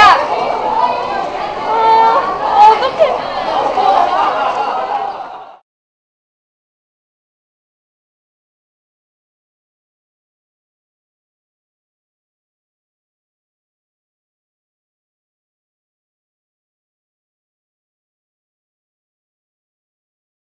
Mira.